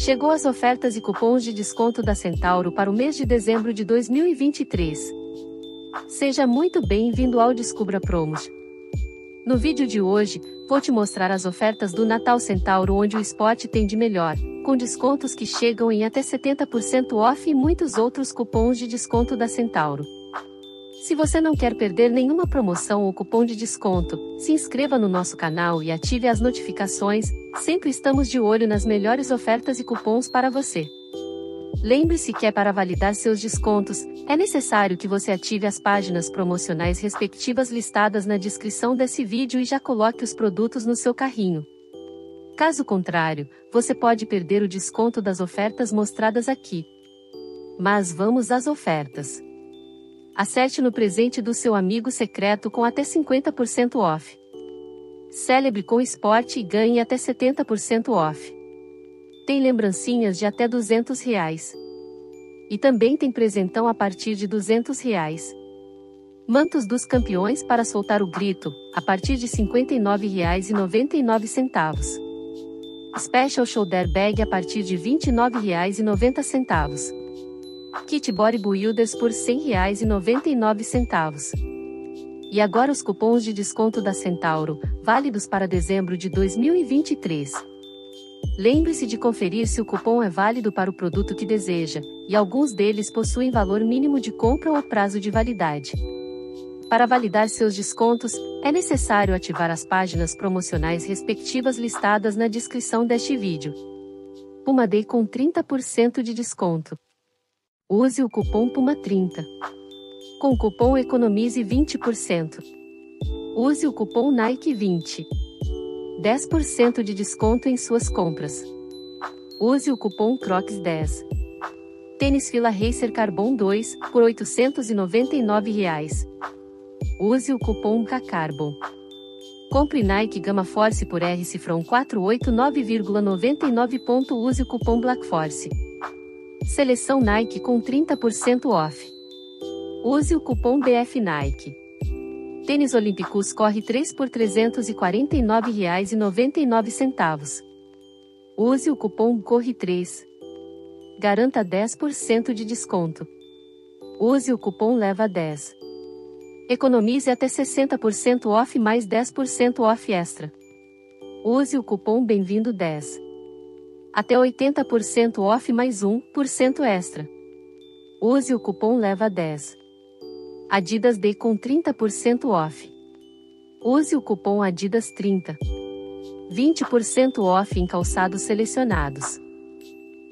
Chegou as ofertas e cupons de desconto da Centauro para o mês de dezembro de 2023. Seja muito bem-vindo ao Descubra Promos. No vídeo de hoje, vou te mostrar as ofertas do Natal Centauro onde o esporte tem de melhor, com descontos que chegam em até 70% off e muitos outros cupons de desconto da Centauro. Se você não quer perder nenhuma promoção ou cupom de desconto, se inscreva no nosso canal e ative as notificações, sempre estamos de olho nas melhores ofertas e cupons para você. Lembre-se que é para validar seus descontos, é necessário que você ative as páginas promocionais respectivas listadas na descrição desse vídeo e já coloque os produtos no seu carrinho. Caso contrário, você pode perder o desconto das ofertas mostradas aqui. Mas vamos às ofertas. Acerte no presente do seu amigo secreto com até 50% off. Celebre com esporte e ganhe até 70% off. Tem lembrancinhas de até 200 reais. E também tem presentão a partir de 200 reais. Mantos dos campeões para soltar o grito, a partir de R$ 59,99. Special Shoulder Bag a partir de R$ 29,90. Kit Bodybuilders por R$ 100,99. E agora os cupons de desconto da Centauro, válidos para dezembro de 2023. Lembre-se de conferir se o cupom é válido para o produto que deseja, e alguns deles possuem valor mínimo de compra ou prazo de validade. Para validar seus descontos, é necessário ativar as páginas promocionais respectivas listadas na descrição deste vídeo. Puma Day com 30% de desconto. Use o cupom PUMA30. Com o cupom economize 20%. Use o cupom Nike20. 10% de desconto em suas compras. Use o cupom CROCS10. Tênis Fila Racer Carbon 2 por 899 reais. Use o cupom CACARBON. Compre Nike Gama Force por R Cifrão 489,99. Use o cupom BLACKFORCE. Seleção Nike com 30% off. Use o cupom BF Nike. Tênis Olímpicos corre 3 por R$ 349,99. Use o cupom CORRE3. Garanta 10% de desconto. Use o cupom LEVA10. Economize até 60% off mais 10% off extra. Use o cupom Bem-vindo 10 até 80% off mais 1% extra. Use o cupom LEVA10. Adidas D com 30% off. Use o cupom ADIDAS30. 20% off em calçados selecionados.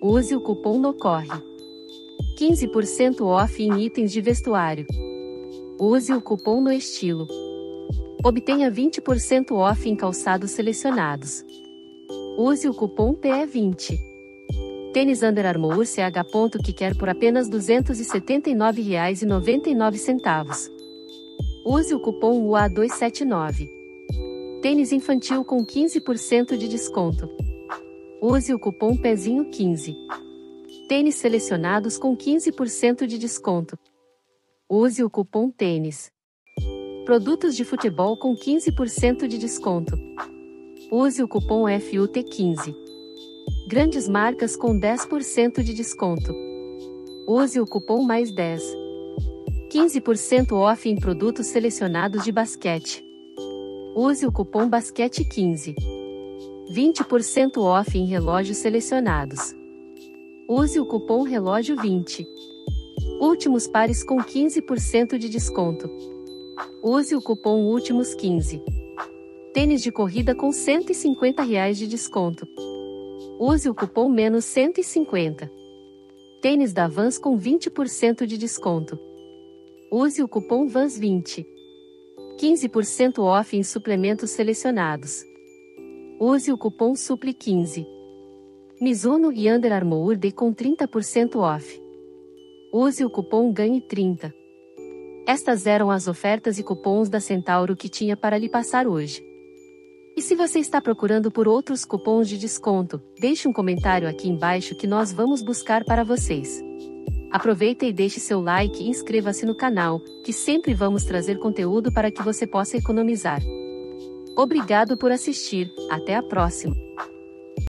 Use o cupom NOCORRE. 15% off em itens de vestuário. Use o cupom NO ESTILO. Obtenha 20% off em calçados selecionados. Use o cupom PE20. Tênis Under Armour CH. que quer por apenas R$ 279,99. Use o cupom UA279. Tênis infantil com 15% de desconto. Use o cupom Pezinho 15. Tênis selecionados com 15% de desconto. Use o cupom Tênis. Produtos de futebol com 15% de desconto. Use o cupom FUT15. Grandes marcas com 10% de desconto. Use o cupom mais 10. 15% off em produtos selecionados de basquete. Use o cupom BASQUETE15. 20% off em relógios selecionados. Use o cupom relógio 20. Últimos pares com 15% de desconto. Use o cupom últimos 15. Tênis de corrida com 150 reais de desconto. Use o cupom menos 150. Tênis da Vans com 20% de desconto. Use o cupom VANS20. 15% off em suplementos selecionados. Use o cupom SUPLE15. Mizuno e Under Armour D com 30% off. Use o cupom GANHE30. Estas eram as ofertas e cupons da Centauro que tinha para lhe passar hoje. E se você está procurando por outros cupons de desconto, deixe um comentário aqui embaixo que nós vamos buscar para vocês. Aproveita e deixe seu like e inscreva-se no canal, que sempre vamos trazer conteúdo para que você possa economizar. Obrigado por assistir, até a próxima!